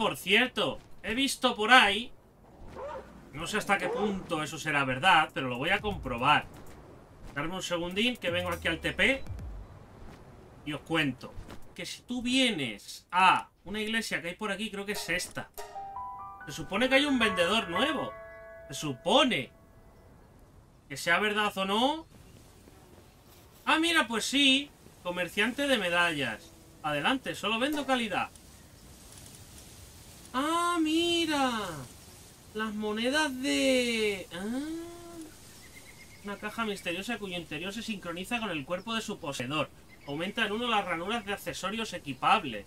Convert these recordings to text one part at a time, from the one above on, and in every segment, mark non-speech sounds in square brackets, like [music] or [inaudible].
por cierto, he visto por ahí... No sé hasta qué punto eso será verdad, pero lo voy a comprobar. Darme un segundín que vengo aquí al TP y os cuento. Que si tú vienes a una iglesia que hay por aquí, creo que es esta. Se supone que hay un vendedor nuevo. Se supone. Que sea verdad o no. Ah, mira, pues sí. Comerciante de medallas. Adelante, solo vendo calidad. Ah, mira. Las monedas de... Ah. Una caja misteriosa cuyo interior se sincroniza con el cuerpo de su poseedor. Aumenta en uno las ranuras de accesorios equipables.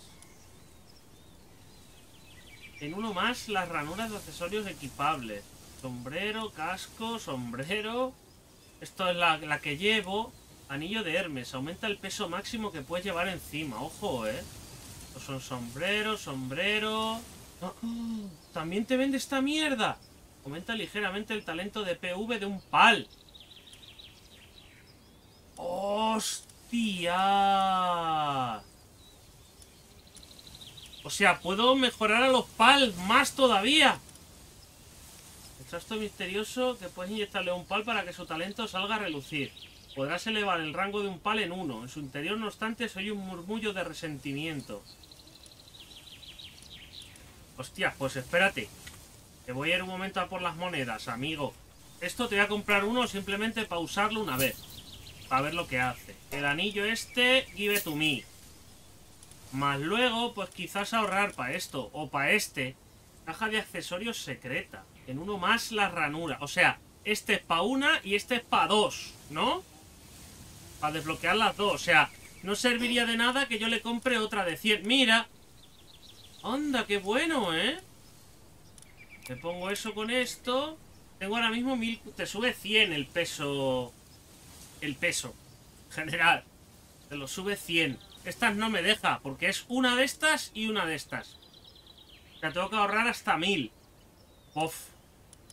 En uno más las ranuras de accesorios equipables. Sombrero, casco, sombrero. Esto es la, la que llevo. Anillo de Hermes. Aumenta el peso máximo que puedes llevar encima. Ojo, ¿eh? Estos son sombreros, sombrero... Ah, También te vende esta mierda. Aumenta ligeramente el talento de PV de un pal. ¡Hostia! O sea, puedo mejorar a los pal más todavía. El trasto misterioso que puedes inyectarle a un pal para que su talento salga a relucir. Podrás elevar el rango de un pal en uno. En su interior, no obstante, soy un murmullo de resentimiento. Hostia, pues espérate. Que voy a ir un momento a por las monedas, amigo. Esto te voy a comprar uno simplemente para usarlo una vez. Para ver lo que hace. El anillo este, give to me. Más luego, pues quizás ahorrar para esto. O para este. Caja de accesorios secreta. En uno más la ranura. O sea, este es para una y este es para dos, ¿no? Para desbloquear las dos. O sea, no serviría de nada que yo le compre otra de 100. Mira. Anda, qué bueno, ¿eh? Me pongo eso con esto. Tengo ahora mismo mil... Te sube 100 el peso... El peso. General. Te lo sube 100. Estas no me deja, porque es una de estas y una de estas. Sea, tengo que ahorrar hasta 1000. Uf.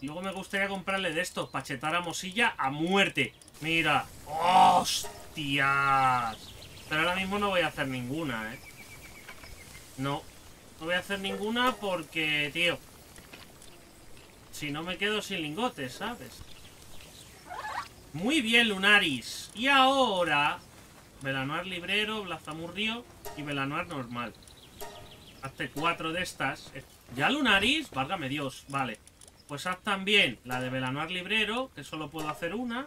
Luego me gustaría comprarle de estos, pachetar a Mosilla a muerte. Mira. ¡Hostias! Pero ahora mismo no voy a hacer ninguna, ¿eh? No. No voy a hacer ninguna porque, tío... Si no me quedo sin lingotes, ¿sabes? Muy bien, Lunaris. Y ahora... Velanoir librero, Blazamurrio y Velanoir normal. Hazte cuatro de estas. ¿Ya Lunaris? Válgame Dios. Vale. Pues haz también la de Velanoir librero, que solo puedo hacer una.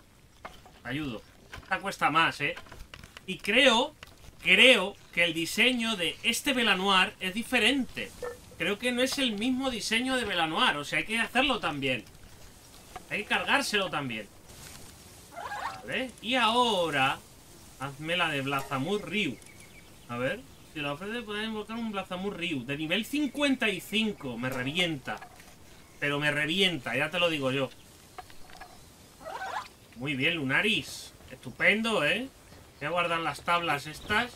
Ayudo. Esta cuesta más, ¿eh? Y creo, creo que el diseño de este Velanoir es diferente. Creo que no es el mismo diseño de Velanoir. O sea, hay que hacerlo también. Hay que cargárselo también. Vale. Y ahora... Hazme la de Blazamur Ryu. A ver. Si la ofrece, puedes invocar un Blazamur Ryu. De nivel 55. Me revienta. Pero me revienta, ya te lo digo yo. Muy bien, Lunaris. Estupendo, ¿eh? Voy a las tablas estas.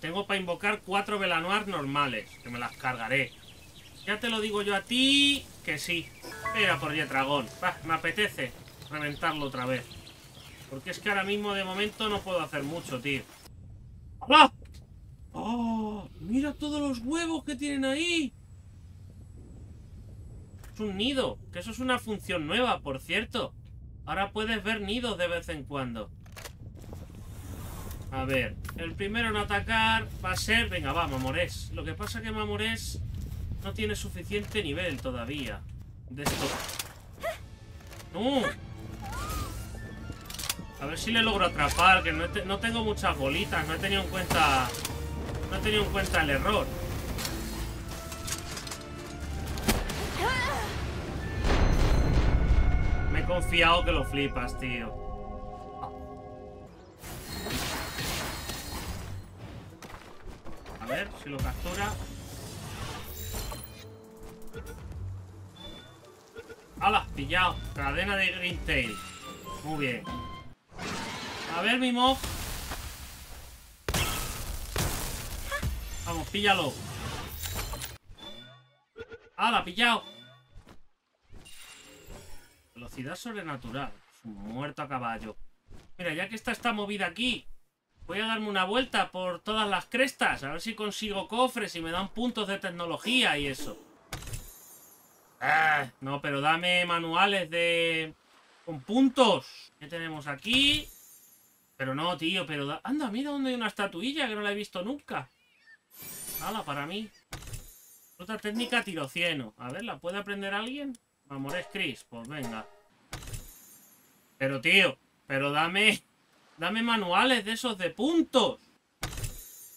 Tengo para invocar cuatro Velanoir normales. Que me las cargaré. Ya te lo digo yo a ti, que sí. Era por Yetragón. me apetece reventarlo otra vez. Porque es que ahora mismo de momento no puedo hacer mucho, tío. ¡Ah! ¡Oh! ¡Mira todos los huevos que tienen ahí! Es un nido. Que eso es una función nueva, por cierto. Ahora puedes ver nidos de vez en cuando. A ver, el primero en atacar va a ser... Venga, va, Mamorés. Lo que pasa es que Mamorés no tiene suficiente nivel todavía. De esto. ¡No! A ver si le logro atrapar, que no, tengo muchas bolitas, no he tenido en cuenta... No he tenido en cuenta el error. Me he confiado que lo flipas, tío. A ver si lo captura. ¡Hala! Pillado. Cadena de Green Tail. Muy bien. A ver, mi mob. Vamos, píllalo. ¡Hala, pillado! Velocidad sobrenatural. Muerto a caballo. Mira, ya que está esta movida aquí, voy a darme una vuelta por todas las crestas. A ver si consigo cofres y me dan puntos de tecnología y eso. Ah, no, pero dame manuales de... Con puntos. ¿Qué tenemos aquí? Pero no, tío, pero... da- Anda, mira dónde hay una estatuilla que no la he visto nunca. Hala, para mí. Otra técnica tirocieno. A ver, ¿la puede aprender alguien? Amores Chris, pues venga. Pero, tío, pero dame... Dame manuales de esos de puntos.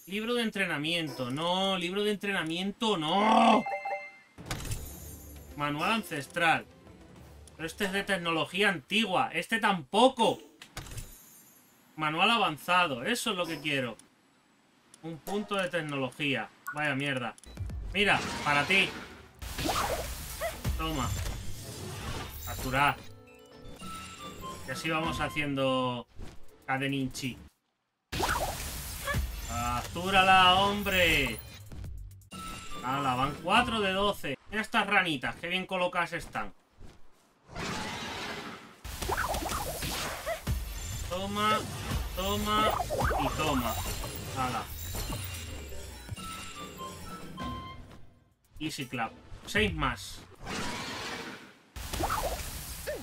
Libro de entrenamiento. No, libro de entrenamiento, no. Manual ancestral. Pero este es de tecnología antigua. Este tampoco. Manual avanzado. Eso es lo que quiero. Un punto de tecnología. Vaya mierda. Mira, para ti. Toma. Capturar. Y así vamos haciendo Cadeninchi. Captúrala, hombre. Hala, van 4 de 12. Mira estas ranitas, qué bien colocadas están. Toma, toma y toma. Hala. Easy clap. 6 más.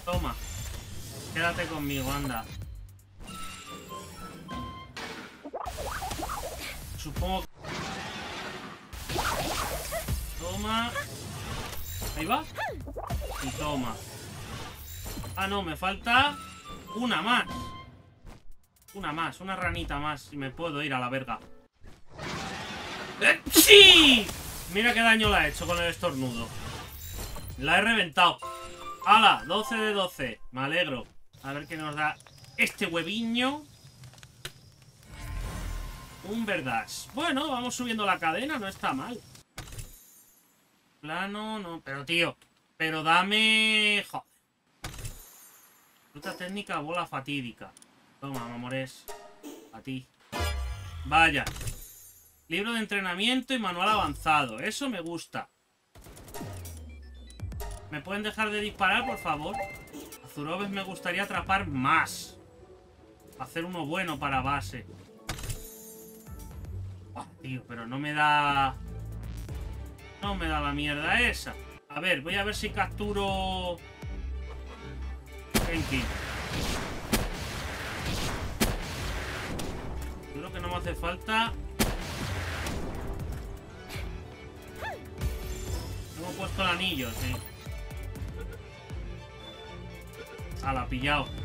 Toma. Quédate conmigo, anda. Supongo que... Toma. Ahí va. Y toma. Ah, no, me falta una más. Una más, una ranita más. Y me puedo ir a la verga. ¡Eh, ¡Sí! Mira qué daño la he hecho con el estornudo. La he reventado. ¡Hala! 12 de 12. Me alegro. A ver qué nos da este hueviño. Un verdash. Bueno, vamos subiendo la cadena, no está mal. Plano, no. Pero tío, pero dame. Joder. Fruta técnica, bola fatídica. Toma, amores. A ti. Vaya. Libro de entrenamiento y manual avanzado. Eso me gusta. ¿Me pueden dejar de disparar, por favor? A me gustaría atrapar más. Hacer uno bueno para base. Tío, pero no me da... No me da la mierda esa. A ver, voy a ver si capturo... Genki. Creo que no me hace falta... Tengo puesto el anillo, sí. Ala, pillado.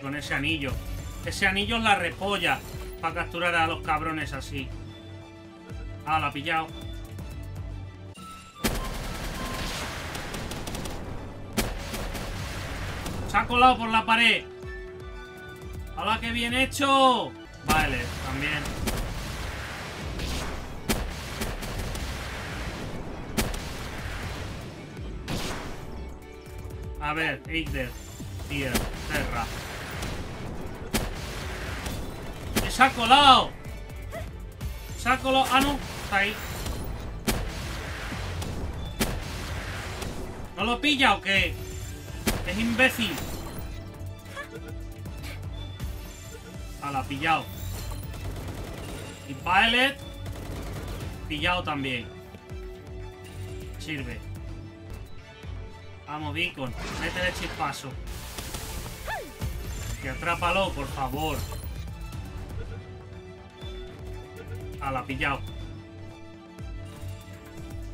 Con ese anillo. Ese anillo es la repolla para capturar a los cabrones así. Ah, la ha pillado. Se ha colado por la pared. ¡Hala, qué bien hecho! Vale, también. A ver, Eider. Tier, Terra. ¡Se ha colado! ¡Se ha colado! ¡Ah, no! Está ahí. ¿No lo pilla o qué? Es imbécil. A la pillado. Y Violet. Pillado también. Sirve. Vamos, Beacon. Métele chispazo. Que atrápalo, por favor. A la pillado.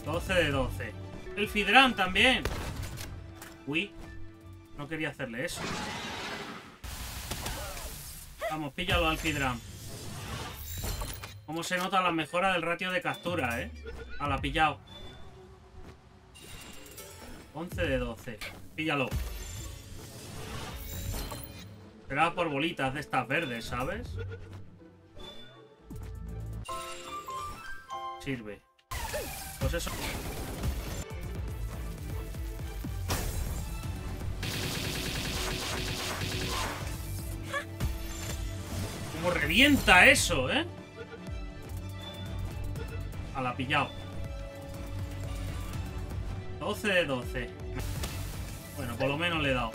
12 de 12. El Fidran también. Uy. No quería hacerle eso. Vamos, píllalo al Fidram. Cómo se nota la mejora del ratio de captura, ¿eh? A la pillado. 11 de 12. Píllalo. Será por bolitas de estas verdes, ¿sabes? Sirve. Pues eso. Como revienta eso, ¿eh? A la pillado. 12 de 12. Bueno, por lo menos le he dado.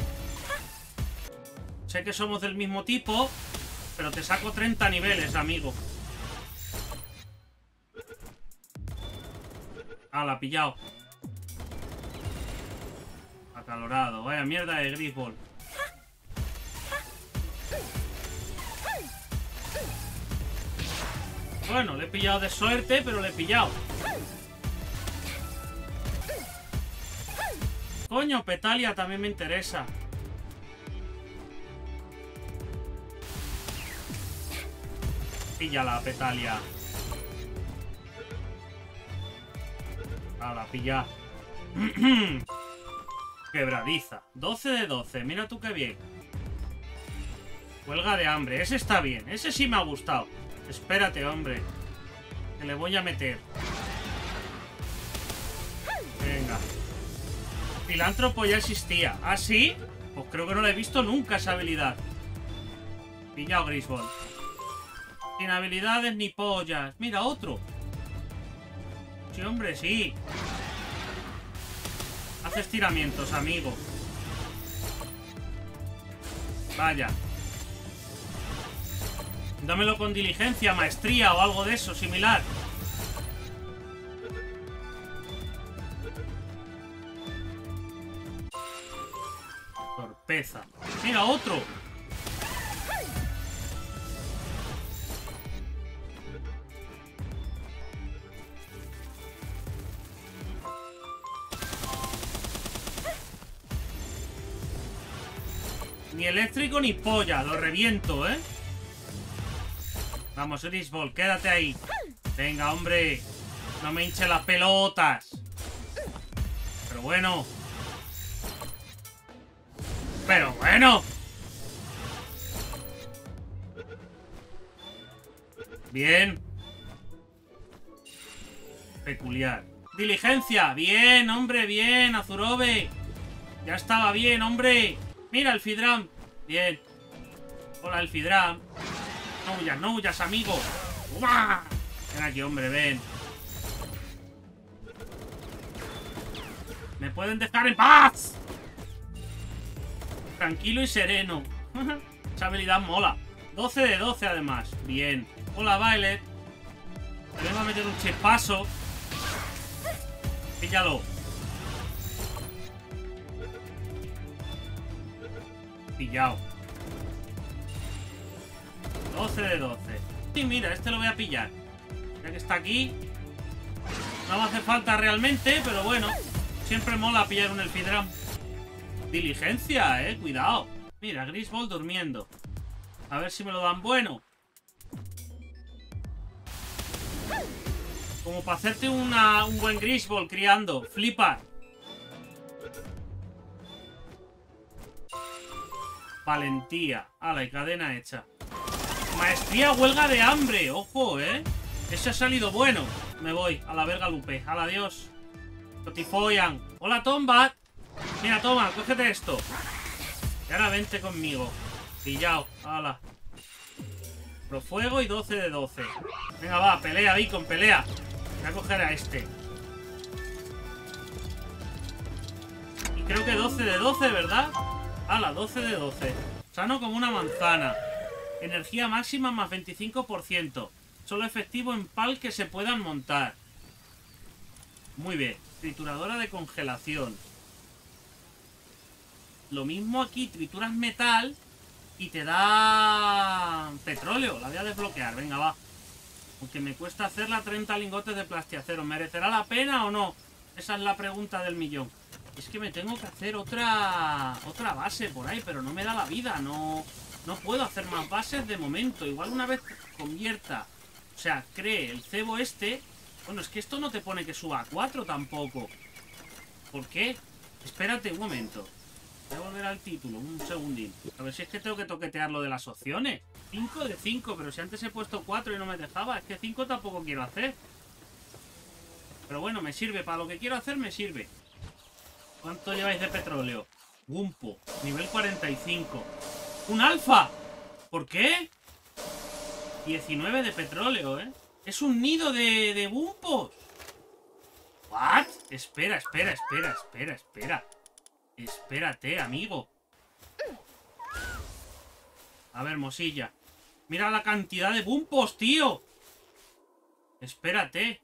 Sé que somos del mismo tipo, pero te saco 30 niveles, amigo. La ha pillado. Acalorado. Vaya mierda de Grisball. Bueno, le he pillado de suerte, pero le he pillado. Coño, Petalia también me interesa. Píllala, Petalia. La pilla. [clears throat] Quebradiza. 12 de 12. Mira tú qué bien. Huelga de hambre. Ese está bien. Ese sí me ha gustado. Espérate, hombre. Que le voy a meter. Venga. Filántropo ya existía. ¿Ah, sí? Pues creo que no lo he visto nunca esa habilidad. Pillado Grisball. Sin habilidades ni pollas. Mira, otro. Sí, hombre, sí. Hace estiramientos, amigo. Vaya. Dámelo con diligencia, maestría o algo de eso, similar. Torpeza. Mira, otro. Eléctrico ni polla, lo reviento, ¿eh? Vamos, Grisball, quédate ahí. Venga, hombre. No me hinche las pelotas. Pero bueno. Pero bueno. Bien. Peculiar. Diligencia. Bien, hombre, bien. Azurobe. Ya estaba bien, hombre. Mira, el Fidram. Bien. Hola, el Fidram. No huyas, no huyas, amigo. Ven aquí, hombre, ven. ¿Me pueden dejar en paz? Tranquilo y sereno. [laughs] Esa habilidad mola. 12 de 12, además. Bien. Hola, Violet. Te vengo a meter un chispazo. Píllalo. Pillado. 12 de 12. Y mira, este lo voy a pillar. Ya que está aquí. No me hace falta realmente, pero bueno. Siempre mola pillar un Elfidram. Diligencia, eh. Cuidado. Mira, Grisball durmiendo. A ver si me lo dan bueno. Como para hacerte una, un buen Grisball criando. Flipa. Valentía. Ala, y cadena hecha. Maestría huelga de hambre. Ojo, ¿eh? Ese ha salido bueno. Me voy. A la verga, Lupe. Al adiós. Totifoyan. Hola, Tombat. Mira, toma, cógete esto. Y ahora vente conmigo. Pillao. Hala. fuego y 12 de 12. Venga, va, pelea, Beacon, pelea. Voy a coger a este. Y creo que 12 de 12, ¿verdad? Hala, 12 de 12. Sano como una manzana. Energía máxima más 25%. Solo efectivo en pal que se puedan montar. Muy bien. Trituradora de congelación. Lo mismo aquí, trituras metal y te da petróleo. La voy a desbloquear, venga, va. Aunque me cuesta hacerla 30 lingotes de plastiacero. ¿Merecerá la pena o no? Esa es la pregunta del millón. Es que me tengo que hacer otra otra base por ahí, pero no me da la vida. No, no puedo hacer más bases de momento. Igual una vez convierta, o sea, cree el cebo este... Bueno, es que esto no te pone que suba a 4 tampoco. ¿Por qué? Espérate un momento. Voy a volver al título, un segundín. A ver si es que tengo que toquetear lo de las opciones. 5 de 5, pero si antes he puesto 4 y no me dejaba. Es que 5 tampoco quiero hacer. Pero bueno, me sirve. Para lo que quiero hacer, me sirve. ¿Cuánto lleváis de petróleo? Gumpo, nivel 45. ¡Un alfa! ¿Por qué? 19 de petróleo, ¿eh? Es un nido de, de bumpos. ¿What? Espera, espera, espera, espera, espera. Espérate, amigo. A ver, mosilla. Mira la cantidad de bumpos, tío. Espérate.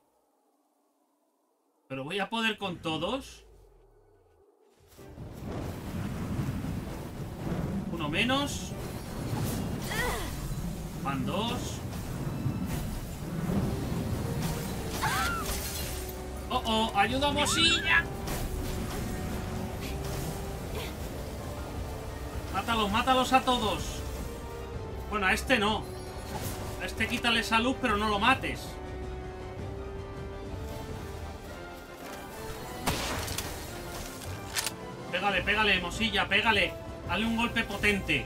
¿Pero voy a poder con todos? Uno menos. Van dos. Oh, oh, ayuda Mosilla. Mátalos, mátalos a todos. Bueno, a este no. A este quítale salud, pero no lo mates. Pégale, pégale, Mosilla, pégale. Dale un golpe potente.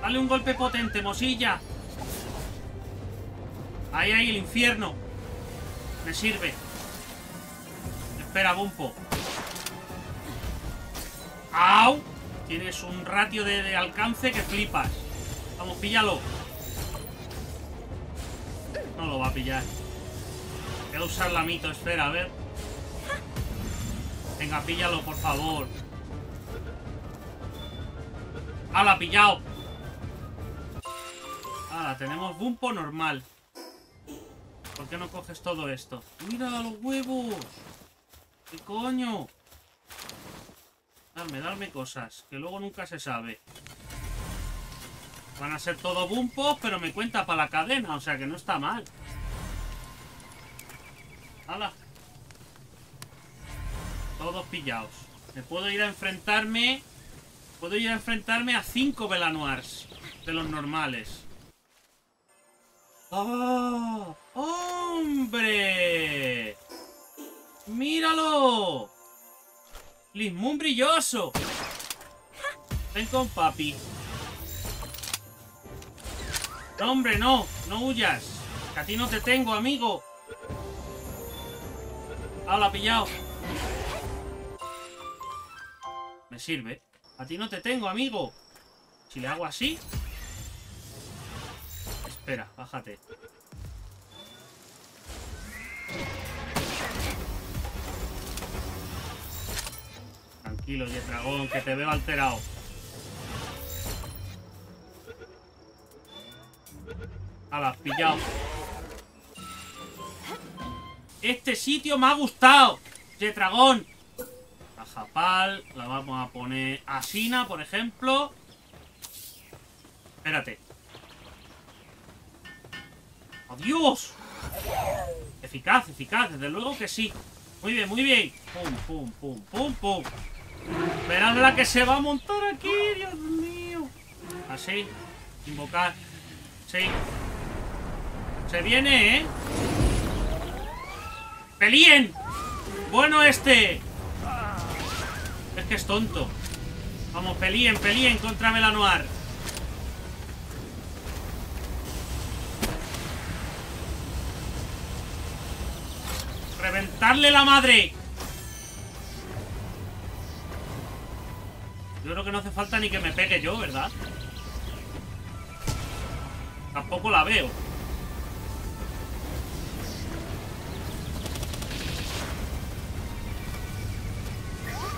Dale un golpe potente, Mosilla. Ahí, ahí, el infierno. Me sirve. Espera, Bumpo. ¡Au! Tienes un ratio de, alcance que flipas. Vamos, píllalo. No lo va a pillar. Voy a usar la mito, espera, a ver. Venga, píllalo, por favor. ¡Hala, pillado! ¡Hala, tenemos Bumpo normal! ¿Por qué no coges todo esto? ¡Mira los huevos! ¿Qué coño? Darme, darme cosas, que luego nunca se sabe. Van a ser todo bumpos, pero me cuenta para la cadena, o sea que no está mal. ¡Hala! Todos pillados. Me puedo ir a enfrentarme... Puedo ir a enfrentarme a cinco Velanoirs de los normales. ¡Oh! ¡Hombre! ¡Míralo! ¡Lismún brilloso! Ven con papi. No, hombre, no. No huyas. Que a ti no te tengo, amigo. ¡Hala, pillado! Me sirve. A ti no te tengo, amigo. Si le hago así... Espera, bájate. Tranquilo, dragón, que te veo alterado. Hala, pillado. Este sitio me ha gustado. Yetragón. La vamos a poner Asina, por ejemplo. Espérate. ¡Adiós! Eficaz, eficaz, desde luego que sí. Muy bien, muy bien. Pum, pum, pum, pum, pum. Verás la que se va a montar aquí, Dios mío. Así. Invocar. Sí. Se viene, ¿eh? ¡Pelien! Bueno este. Que es tonto. Vamos, pelien, pelien contra Melanoir. ¡Reventarle la madre! Yo creo que no hace falta ni que me pegue yo, ¿verdad? Tampoco la veo.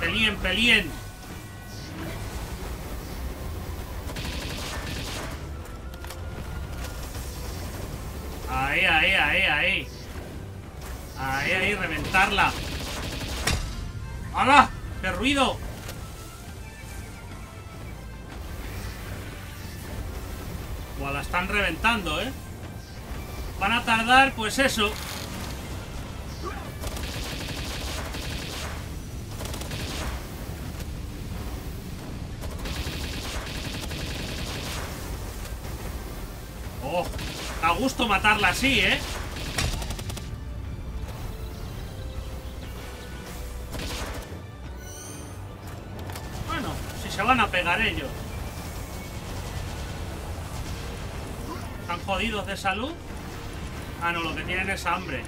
Pelien, pelien. Ahí, ahí, ahí, ahí. Ahí, ahí, reventarla. ¡Hala! ¡Qué ruido! Buah, la están reventando, ¿eh? Van a tardar, pues eso. Oh, a gusto matarla así, ¿eh? se van a pegar ellos. ¿Están jodidos de salud? Ah, no, lo que tienen es hambre.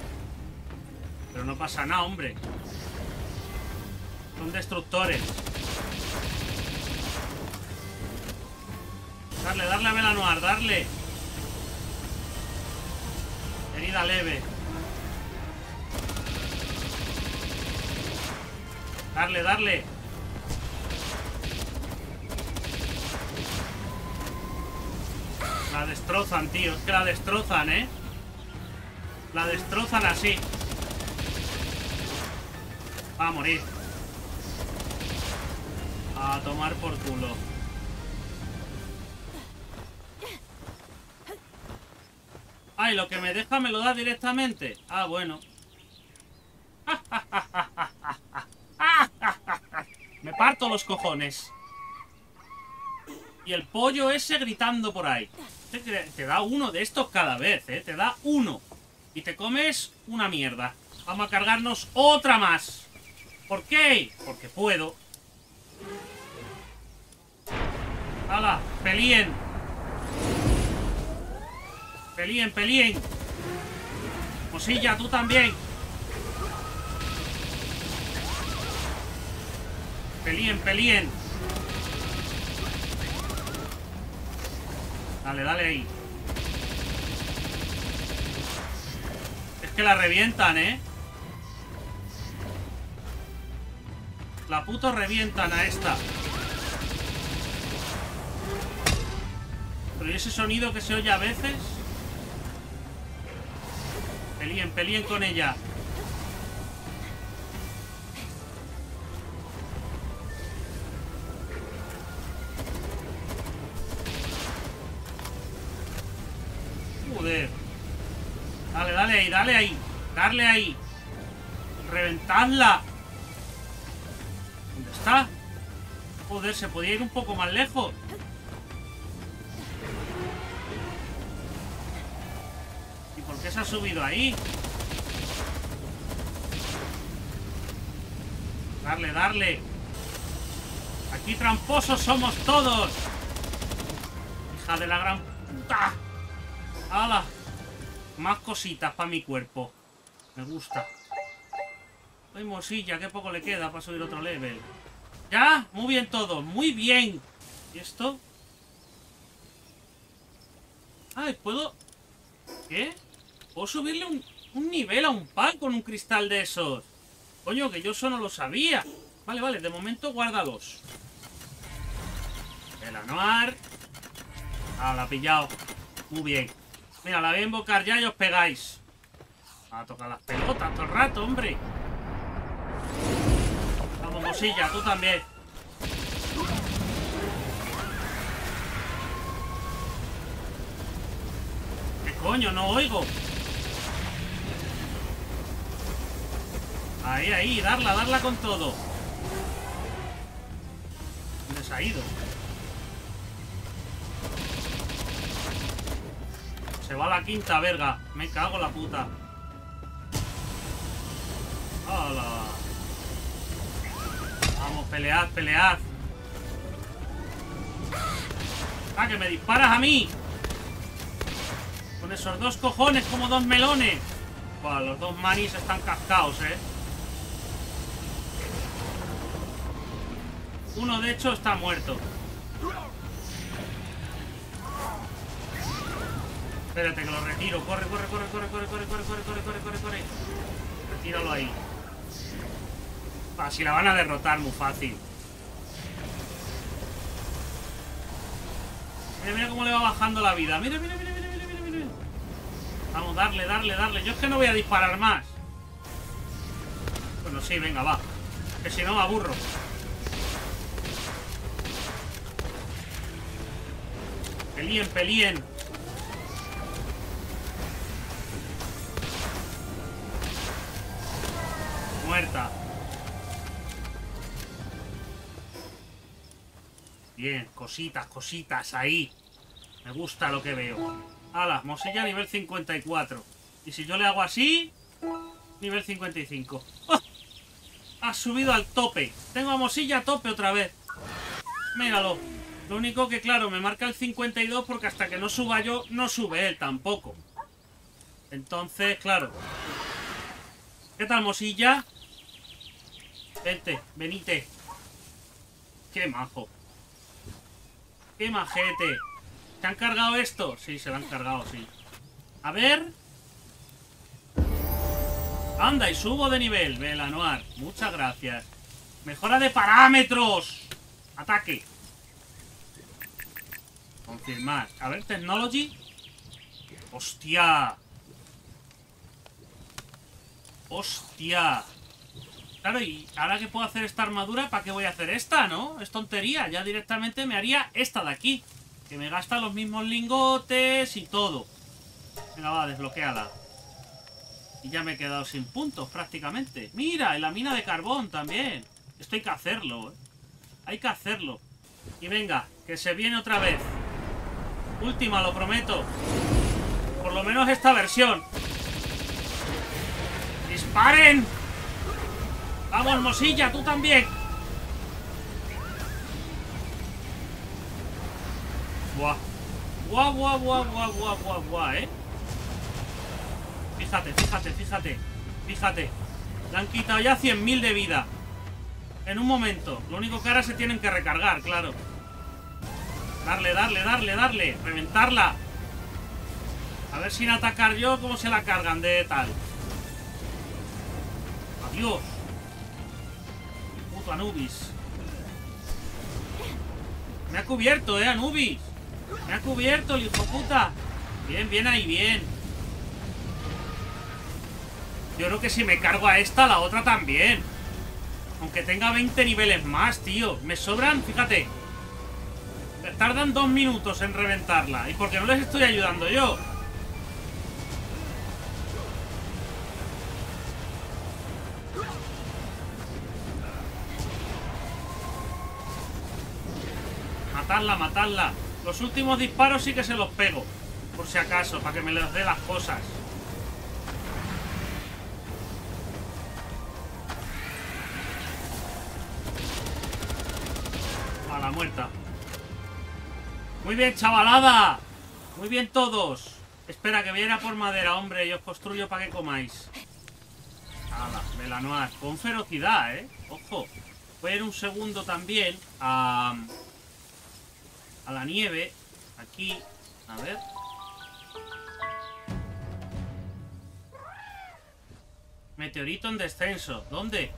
Pero no pasa nada, hombre. Son destructores. Darle, darle a Melanoir, darle. Leve. Darle, darle. La destrozan, tío. Es que la destrozan, ¿eh? La destrozan así. Va a morir. A tomar por culo. Ay, lo que me deja me lo da directamente. Ah, bueno. [laughs] Me parto los cojones. Y el pollo ese gritando por ahí. Te, da uno de estos cada vez, ¿eh? Te da uno. Y te comes una mierda. Vamos a cargarnos otra más. ¿Por qué? Porque puedo. ¡Hala! ¡Pelíen! ¡Pelíen, pelíen! Mosilla, tú también. Pelíen, pelíen. Dale, dale ahí. Es que la revientan, ¿eh? La puta revientan a esta. Pero ¿y ese sonido que se oye a veces? Pelíen, pelíen con ella. Joder. Dale, dale ahí, dale ahí. Darle ahí. Reventadla. ¿Dónde está? Joder, se podía ir un poco más lejos. ¿Y por qué se ha subido ahí? Darle, darle. Aquí tramposos somos todos. Hija de la gran puta. ¡Hala! Más cositas para mi cuerpo. Me gusta. Ay, mosilla, qué poco le queda para subir otro level. ¿Ya? Muy bien todo, muy bien. ¿Y esto? Ay, ¿puedo...? ¿Qué? ¿Puedo subirle un, un nivel a un pan con un cristal de esos? Coño, que yo eso no lo sabía. Vale, vale, de momento guárdalos. El anuar. Ah, la ha pillado. Muy bien. Mira, la voy a invocar ya y os pegáis. A tocar las pelotas todo el rato, hombre. Vamos, mosilla, tú también. ¿Qué coño? No oigo. Ahí, ahí, darla, darla con todo. ¿Dónde se ha ido? Se va la quinta, verga. Me cago la puta. ¡Hala! Vamos, pelead, pelead. ¡Ah, que me disparas a mí! Con esos dos cojones como dos melones. Buah, los dos manis están cascados, ¿eh? Uno, de hecho, está muerto. Espérate que lo retiro. Corre, corre, corre, corre, corre, corre, corre, corre, corre, corre, corre, corre. Retíralo ahí. Así la van a derrotar muy fácil. Mira, mira cómo le va bajando la vida. Mira, mira, mira, mira, mira, mira, mira. Vamos, darle, darle, darle. Yo es que no voy a disparar más. Bueno, sí, venga, va. Que si no me aburro. Pelíen, pelíen. Muerta. Bien, cositas, cositas, ahí. Me gusta lo que veo. Ala, Mosella nivel 54. Y si yo le hago así, nivel 55. ¡Oh! Ha subido al tope. Tengo a Mosilla a tope otra vez. Míralo. Lo único que, claro, me marca el 52 porque hasta que no suba yo, no sube él tampoco. Entonces, claro. ¿Qué tal, Mosilla? Vente, venite. Qué majo. Qué majete. ¿Te han cargado esto? Sí, se lo han cargado, sí. A ver. Anda, y subo de nivel. Velanuar. Muchas gracias. Mejora de parámetros. Ataque. Confirmar. A ver, technology. ¡Hostia! ¡Hostia! Claro, y ahora que puedo hacer esta armadura, ¿para qué voy a hacer esta, no? Es tontería. Ya directamente me haría esta de aquí. Que me gasta los mismos lingotes y todo. Venga, va, desbloqueala. Y ya me he quedado sin puntos prácticamente. Mira, en la mina de carbón también. Esto hay que hacerlo, ¿eh? Hay que hacerlo. Y venga, que se viene otra vez. Última, lo prometo. Por lo menos esta versión. ¡Disparen! ¡Vamos, Mosilla! ¡Tú también! Buah. Buah, buah, buah, buah, buah, buah, buah, ¿eh? Fíjate, fíjate, fíjate. Fíjate. Le han quitado ya 100.000 de vida. En un momento. Lo único que ahora se tienen que recargar, claro. Darle, darle, darle, darle. Reventarla. A ver sin atacar yo cómo se la cargan de tal. Adiós. Puto Anubis. Me ha cubierto, eh, Anubis. Me ha cubierto el hijo puta. Bien, bien ahí, bien. Yo creo que si me cargo a esta, la otra también. Aunque tenga 20 niveles más, tío. Me sobran, fíjate. Tardan dos minutos en reventarla. ¿Y porque no les estoy ayudando yo? Matarla, matarla. Los últimos disparos sí que se los pego. Por si acaso, para que me les dé las cosas. Muy bien, chavalada. Muy bien todos. Espera, que voy a por madera, hombre, y os construyo para que comáis. Hala, Melanoir. Con ferocidad, ¿eh? Ojo. Voy a ir un segundo también a... A la nieve. Aquí. A ver. Meteorito en descenso. ¿Dónde?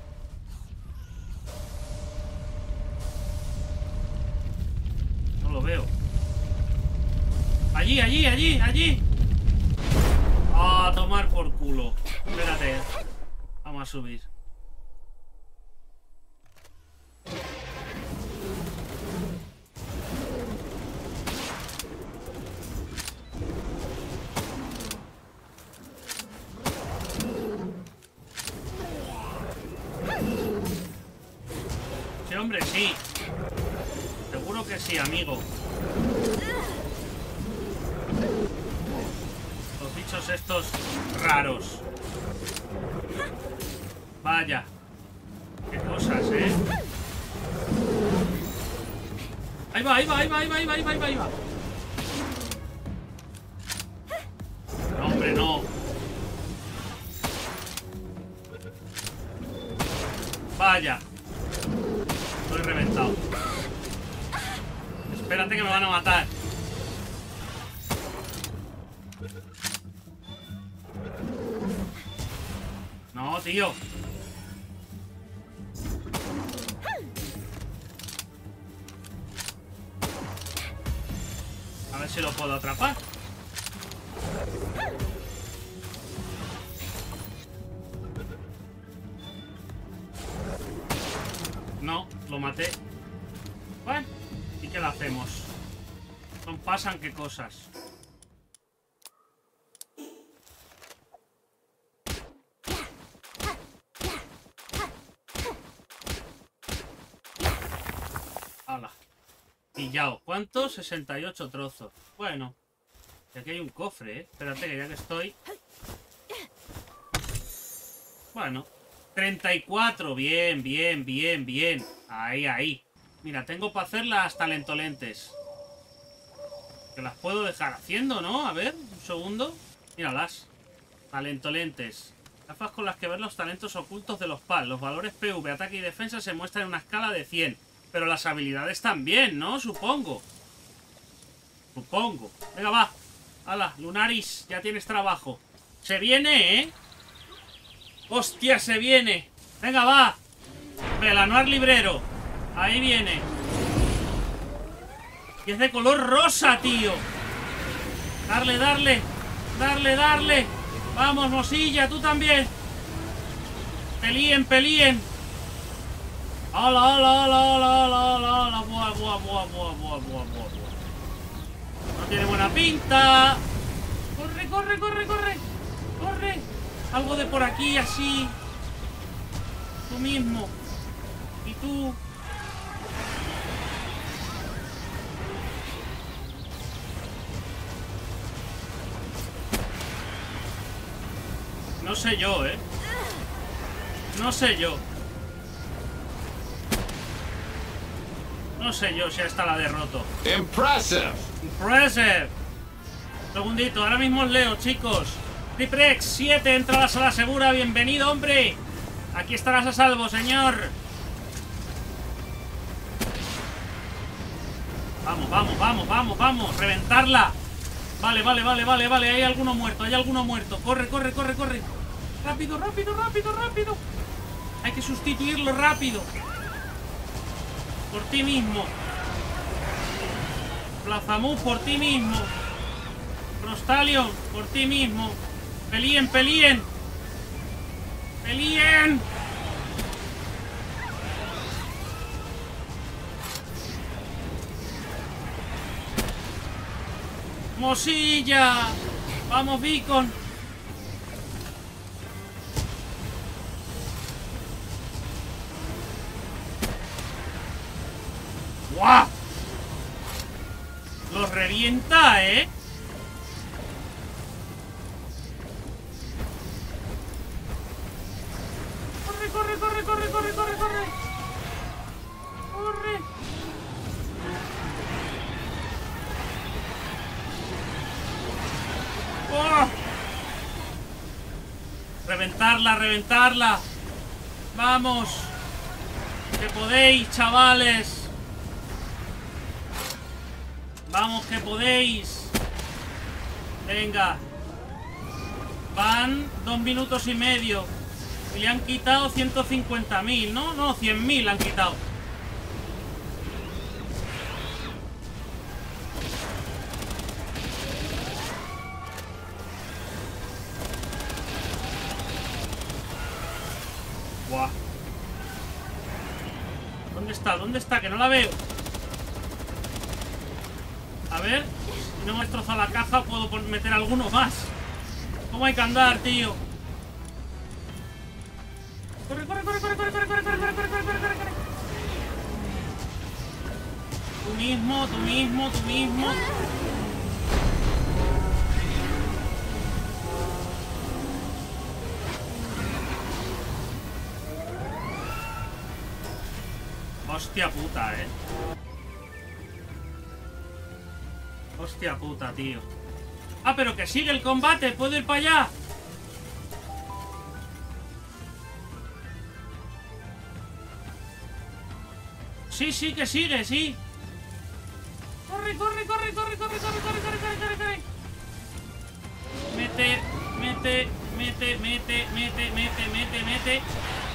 No lo veo. Allí, allí, allí, allí. A tomar por culo. Espérate. Vamos a subir. Sí, hombre, sí. Seguro que sí, amigo. Estos raros. Vaya. Qué cosas, ¿eh? Ahí va, ahí va, ahí va, ahí va, ahí va, ahí va, ahí va, ahí va. No, hombre, no. Vaya. Estoy reventado. Espérate que me van a matar. Tío. A ver si lo puedo atrapar. No, lo maté. Bueno, ¿y qué le hacemos? Son pasan qué cosas. Hala. Pillado. ¿Cuántos? 68 trozos. Bueno. Y aquí hay un cofre, ¿eh? Espérate que ya que estoy... Bueno. 34. Bien, bien, bien, bien. Ahí, ahí. Mira, tengo para hacer las talentolentes. Que las puedo dejar haciendo, ¿no? A ver, un segundo. Míralas. Talentolentes. Gafas con las que ver los talentos ocultos de los PAL. Los valores PV, ataque y defensa se muestran en una escala de 100. Pero las habilidades también, ¿no? Supongo. Supongo. Venga, va. Hala, Lunaris, ya tienes trabajo. Se viene, ¿eh? ¡Hostia, se viene! Venga, va. Velanoir librero. Ahí viene. Y es de color rosa, tío. Darle, darle. Darle, darle. Vamos, mosilla, tú también. Pelíen, pelíen. ¡Hala, hala, hala, hala, hala, hala! ¡Buah, buah, buah, buah, buah, buah, buah! No tiene buena pinta. ¡Corre, corre, corre, corre! ¡Corre! Algo de por aquí, así. Tú mismo. Y tú. No sé yo, ¿eh? No sé yo. No sé yo si esta la derroto. Impressive. Impressive. Segundito, ahora mismo os leo, chicos. Triprex 7 entra a la sala segura. Bienvenido, hombre. Aquí estarás a salvo, señor. Vamos, vamos, vamos, vamos, vamos. Reventarla. Vale, vale, vale, vale, vale. Hay alguno muerto, hay alguno muerto. Corre, corre, corre, corre. Rápido, rápido, rápido, rápido. Hay que sustituirlo rápido. Por ti mismo. Plazamu, por ti mismo. Prostalion, por ti mismo. Pelíen, pelíen. Pelíen. Mosilla. Vamos, Beacon. ¿Eh? Corre, corre, corre, corre, corre, corre, corre. Corre. ¡Oh! Reventarla, reventarla. Vamos. Que podéis, chavales. Que podéis. Venga. Van dos minutos y medio. Y le han quitado 150.000, ¿no? No, 100.000 le han quitado. ¿Dónde está? ¿Dónde está? Que no la veo. A ver, si no me destrozado la caja, puedo meter alguno más. ¿Cómo hay que andar, tío? Corre, corre, corre, corre, corre, corre, corre, corre, corre, corre, corre, corre, corre. Tú mismo, tú mismo, tú mismo. Hostia puta, eh. Hostia puta, tío. Ah, pero que sigue el combate. ¿Puedo ir para allá? Sí, sí, que sigue, sí. Corre, corre, corre, corre, corre, corre, corre, corre, corre, corre, corre. Mete, mete, mete, mete, mete, mete, mete, mete.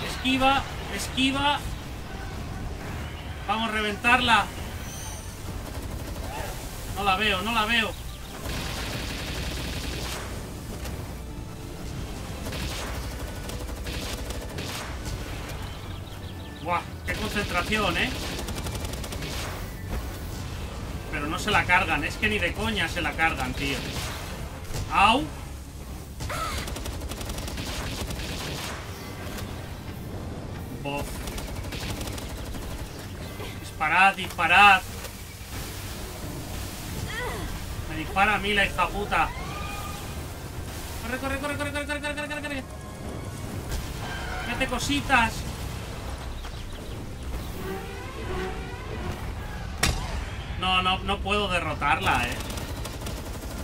Esquiva, esquiva. Vamos a reventarla. No la veo, no la veo. Buah, qué concentración, ¿eh? Pero no se la cargan, es que ni de coña se la cargan, tío. ¡Au! Bof. Disparad, disparad. Me dispara a mí la hija puta. Corre, corre, corre, corre, corre, corre, corre, corre, corre. Mete cositas. No, no, no puedo derrotarla, eh.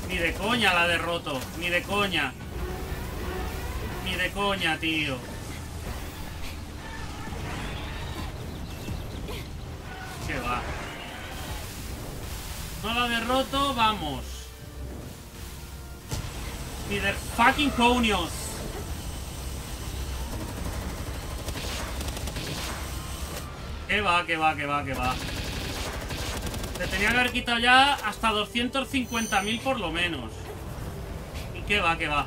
Ni de coña la derroto. Ni de coña. Ni de coña, tío. ¿Qué va? No la derroto, vamos. Ni de fucking conios. Que va, que va, que va, que va. Le tenía que haber quitado ya hasta 250.000 por lo menos. ¿Y qué va, qué va?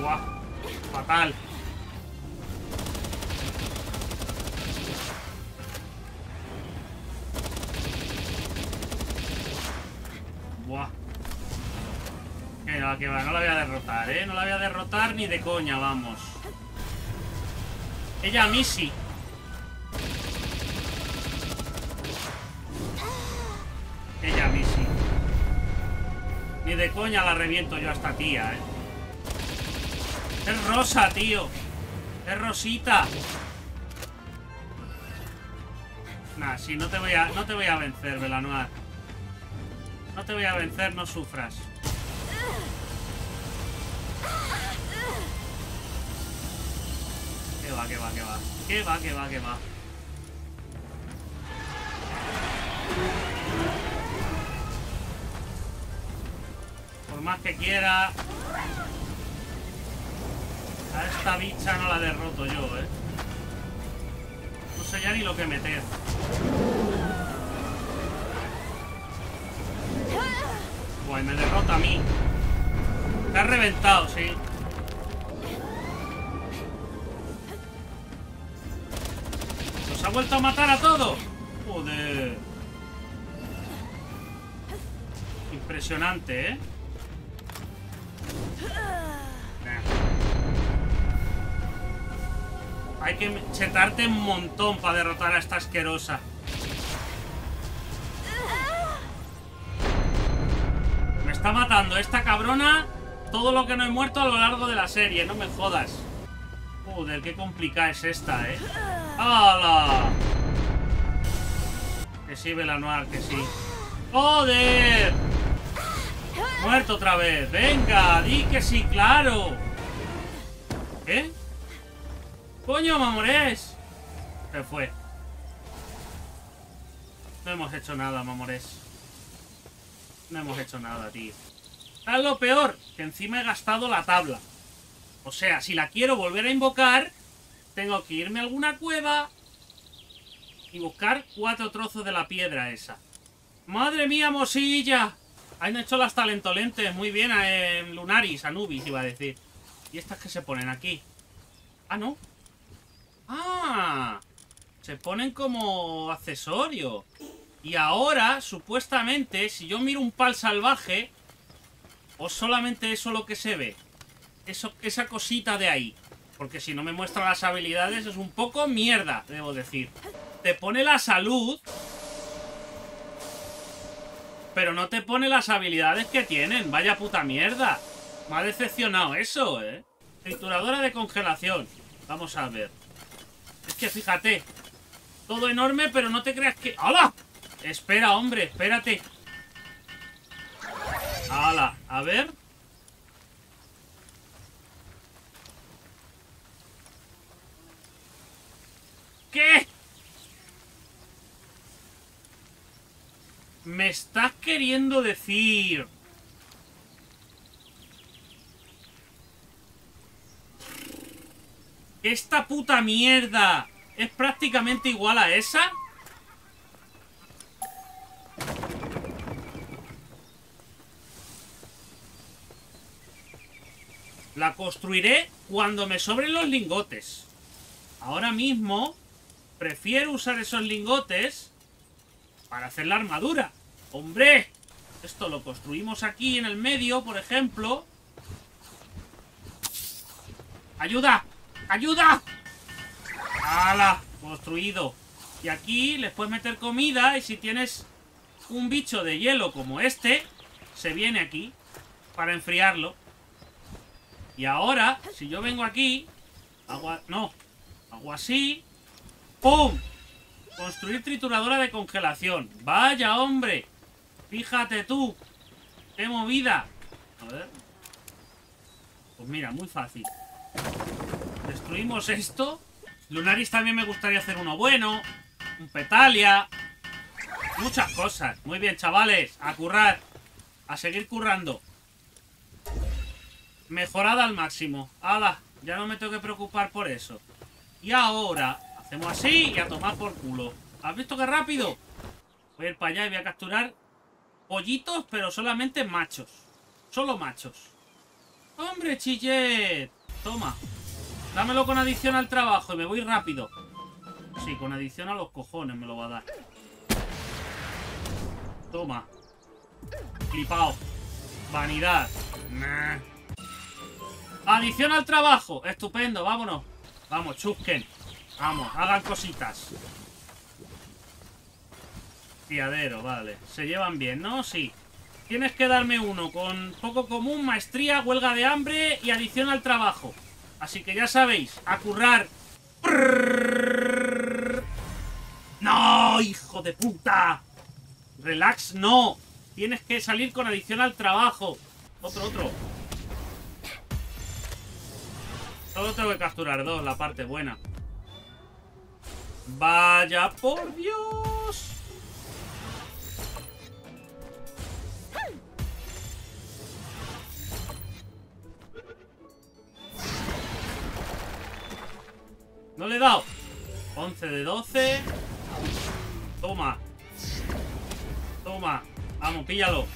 Buah, fatal. ¿Eh? No la voy a derrotar ni de coña, vamos. Ella a. Ella a. Ni de coña la reviento yo a esta tía, ¿eh? Es rosa, tío. Es rosita. Nah, sí, no te voy a, no te voy a vencer, Belanoir. No te voy a vencer, no sufras. Que va, que va, que va. Que va, que va, que va. Por más que quiera... A esta bicha no la derroto yo, ¿eh? No sé ya ni lo que meter. Guay, me derrota a mí. Te has reventado, sí. Ha vuelto a matar a todos? Joder. Impresionante, ¿eh? Hay que chetarte un montón para derrotar a esta asquerosa. Me está matando esta cabrona todo lo que no he muerto a lo largo de la serie, no me jodas. Joder, qué complicada es esta, ¿eh? ¡Hala! Que sí, Belanoir, que sí. ¡Joder! Muerto otra vez. Venga, di que sí, claro. ¿Qué? ¡Coño, mamores! Se fue. No hemos hecho nada, mamores. No hemos hecho nada, tío. ¿Sabes lo peor? Que encima he gastado la tabla. O sea, si la quiero volver a invocar, tengo que irme a alguna cueva y buscar cuatro trozos de la piedra esa. ¡Madre mía, mosilla! Han hecho las talentolentes muy bien en Lunaris, Anubis, iba a decir. ¿Y estas que se ponen aquí? Ah, no. ¡Ah! Se ponen como accesorio. Y ahora, supuestamente, si yo miro un pal salvaje, o solamente eso lo que se ve, eso, esa cosita de ahí. Porque si no me muestra las habilidades es un poco mierda, debo decir. Te pone la salud, pero no te pone las habilidades que tienen. Vaya puta mierda. Me ha decepcionado eso, ¿eh? Trituradora de congelación. Vamos a ver. Es que fíjate. Todo enorme, pero no te creas que... ¡Hala! Espera, hombre, espérate. ¡Hala! A ver. ¿Qué? Me estás queriendo decir... ¿Esta puta mierda es prácticamente igual a esa? La construiré cuando me sobren los lingotes. Ahora mismo prefiero usar esos lingotes para hacer la armadura. ¡Hombre! Esto lo construimos aquí en el medio, por ejemplo. ¡Ayuda! ¡Ayuda! ¡Hala! Construido. Y aquí les puedes meter comida y si tienes un bicho de hielo como este, se viene aquí para enfriarlo. Y ahora, si yo vengo aquí, agua... No, hago así. ¡Pum! Construir trituradora de congelación. ¡Vaya, hombre! Fíjate tú. ¡Qué movida! A ver. Pues mira, muy fácil. Destruimos esto. Lunaris también me gustaría hacer uno bueno. Un petalia. Muchas cosas. Muy bien, chavales. A currar. A seguir currando. Mejorada al máximo. ¡Hala! Ya no me tengo que preocupar por eso. Y ahora, hacemos así y a tomar por culo. ¿Has visto qué rápido? Voy a ir para allá y voy a capturar pollitos, pero solamente machos. Solo machos. ¡Hombre, Chillet! Toma. Dámelo con adición al trabajo y me voy rápido. Sí, con adición a los cojones me lo va a dar. Toma. Flipao. Vanidad. Adición al trabajo. Estupendo, vámonos. Vamos, chusquen. Vamos, hagan cositas. Piadero, vale. Se llevan bien, ¿no? Sí. Tienes que darme uno con poco común, maestría, huelga de hambre y adición al trabajo. Así que ya sabéis, a currar. ¡No, hijo de puta! Relax, no. Tienes que salir con adición al trabajo. Otro, otro. Solo tengo que capturar dos, la parte buena. Vaya por Dios. No le he dado. 11 de 12. Toma. Toma. Vamos, píllalo.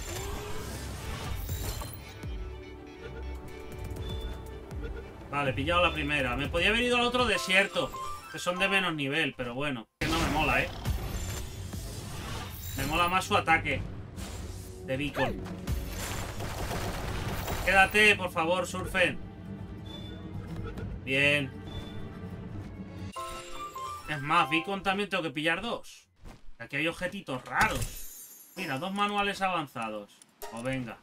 Vale, pillado la primera. Me podía haber ido al otro desierto. Que son de menos nivel, pero bueno. Que no me mola, ¿eh? Me mola más su ataque. De Beacon. Quédate, por favor, Surfen. Bien. Es más, Beacon también tengo que pillar dos. Aquí hay objetitos raros. Mira, dos manuales avanzados. O venga.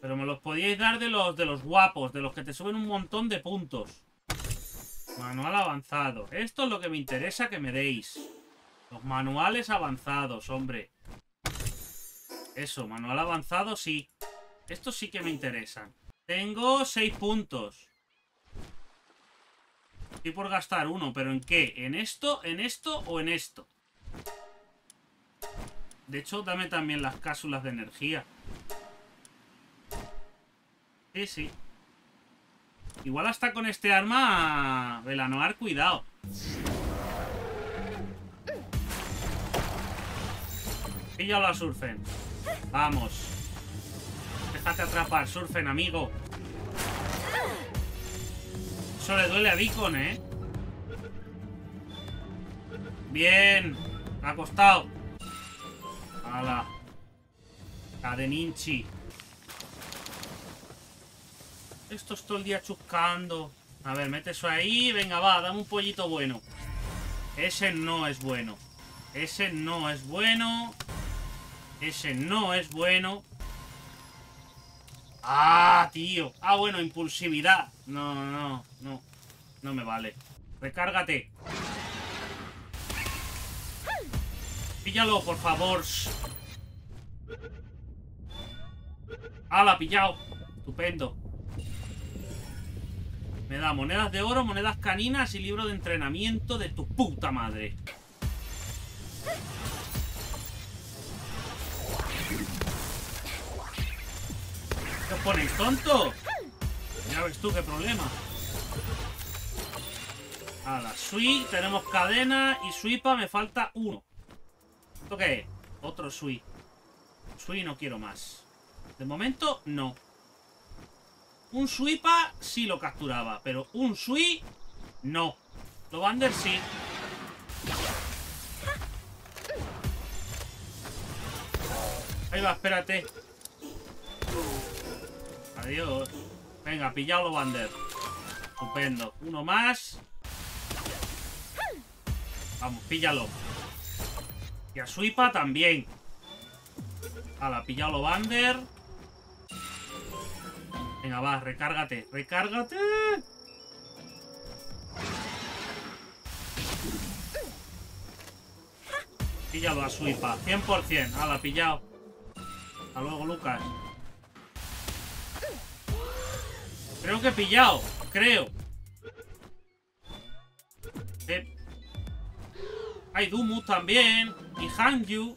Pero me los podíais dar de los, de los guapos, de los que te suben un montón de puntos. Manual avanzado. Esto es lo que me interesa que me deis. Los manuales avanzados, hombre. Eso, manual avanzado, sí. Estos sí que me interesan. Tengo seis puntos. Estoy por gastar uno, pero ¿en qué? ¿En esto, en esto o en esto? De hecho, dame también las cápsulas de energía. Sí, sí. Igual hasta con este arma... Velanoar, cuidado. Píllalo a Surfen. Vamos. Déjate atrapar, Surfen, amigo. Eso le duele a Beacon, ¿eh? Bien. Ha costado. Hala. Cadeninchi. Esto es todo el día chuscando. A ver, mete eso ahí. Venga, va, dame un pollito bueno. Ese no es bueno. Ese no es bueno. Ese no es bueno. ¡Ah, tío! Ah, bueno, impulsividad. No, no, no. No me vale. Recárgate. Píllalo, por favor. ¡Hala, pillado! Estupendo. Me da monedas de oro, monedas caninas y libro de entrenamiento de tu puta madre. ¿Qué os ponéis tonto? Ya ves tú qué problema. A la Sui, tenemos cadena y Suipa me falta uno. ¿Esto qué? Otro Sui. Sui no quiero más. De momento, no. Un Suipa sí lo capturaba, pero un Sui no. Lo Bander sí. Ahí va, espérate. Adiós. Venga, pillado Bander. Estupendo. Uno más. Vamos, píllalo. Y a Suipa también. Hala, pillado Bander. Venga, va, recárgate. ¡Recárgate! Píllalo a Suipa, 100%. Hala, pillado. Hasta luego, Lucas. Creo que he pillado. Creo. Hay Dumu también. Y Hanju.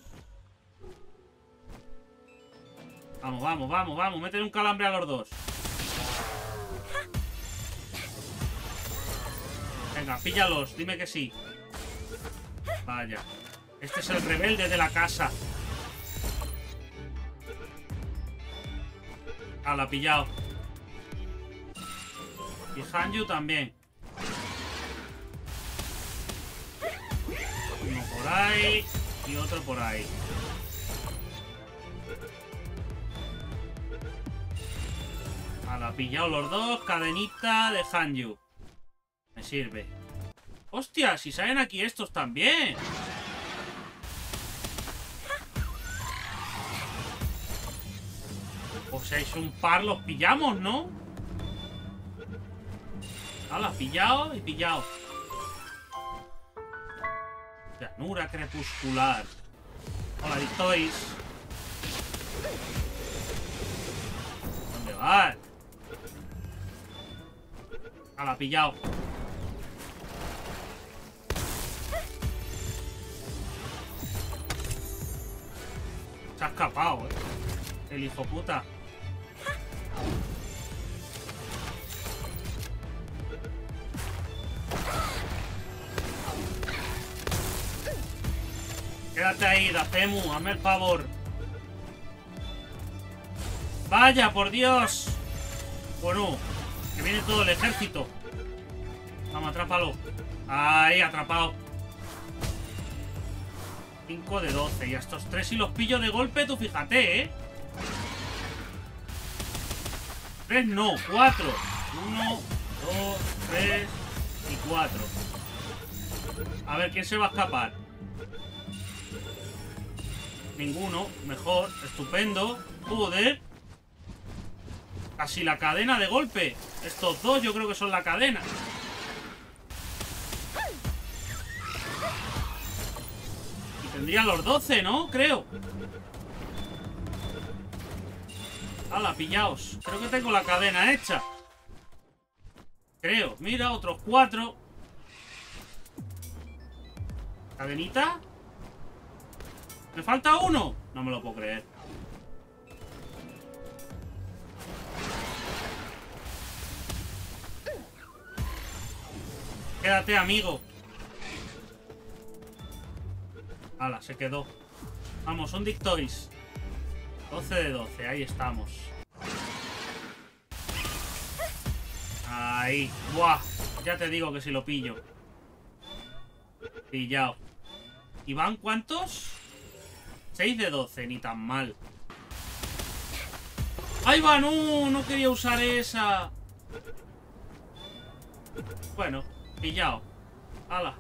Vamos, vamos, vamos, vamos. Métele un calambre a los dos. Venga, píllalos, dime que sí. Vaya. Este es el rebelde de la casa. Ah, la ha pillado. Y Hanyu también. Uno por ahí y otro por ahí. Ah, la ha pillado los dos. Cadenita de Hanyu. Me sirve. ¡Hostia! Si salen aquí estos también. O sea, es un par, los pillamos, ¿no? Hala, pillado y pillado. Llanura crepuscular. Hola, Dictois. ¿Dónde vas? Hala, pillado. Se ha escapado, eh. El hijo puta. Quédate ahí, Dacemu, hazme el favor. ¡Vaya, por Dios! Bueno, que viene todo el ejército. Vamos, atrápalo. Ahí, atrapado. 5 de 12. Y a estos tres si los pillo de golpe, tú fíjate, ¿eh? 3 no, 4. 1, 2, 3 y 4. A ver, ¿quién se va a escapar? Ninguno. Mejor. Estupendo. Joder. Casi la cadena de golpe. Estos dos yo creo que son la cadena. Tendría los 12, ¿no? Creo. ¡Hala, pillaos! Creo que tengo la cadena hecha. Creo. Mira, otros cuatro. ¿Cadenita? ¿Me falta uno? No me lo puedo creer. Quédate, amigo. ¡Hala, se quedó. Vamos, un Dictois. 12 de 12, ahí estamos. Ahí. Buah. Ya te digo que si lo pillo. Pillado. ¿Y van cuántos? 6 de 12, ni tan mal. ¡Ahí va! ¡No! No quería usar esa. Bueno, pillado. ¡Hala!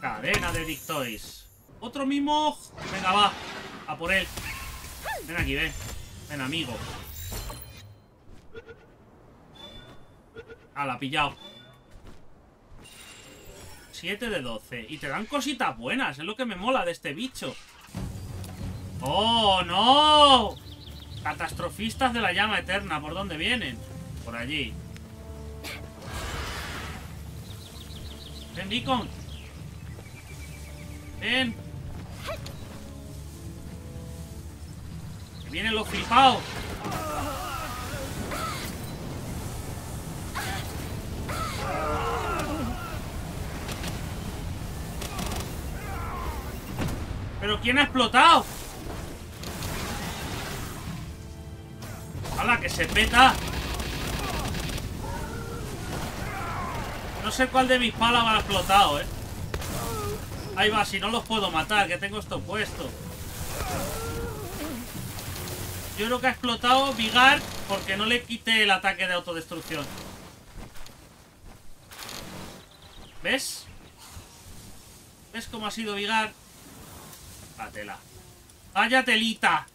Cadena de Dictois. Otro mismo. Venga, va. A por él. Ven aquí, ven. Ven, amigo. la pillado. 7 de 12. Y te dan cositas buenas. Es lo que me mola de este bicho. ¡Oh, no! Catastrofistas de la llama eterna. ¿Por dónde vienen? Por allí. Ven, Beacon. Ven. Vienen los flipados. ¿Pero quién ha explotado? ¡Hala, que se peta! No sé cuál de mis palas ha explotado, ¿eh? Ahí va, si no los puedo matar, que tengo esto puesto. Yo creo que ha explotado Vigar porque no le quite el ataque de autodestrucción. ¿Ves? ¿Ves cómo ha sido Vigar? La tela. ¡Vaya telita!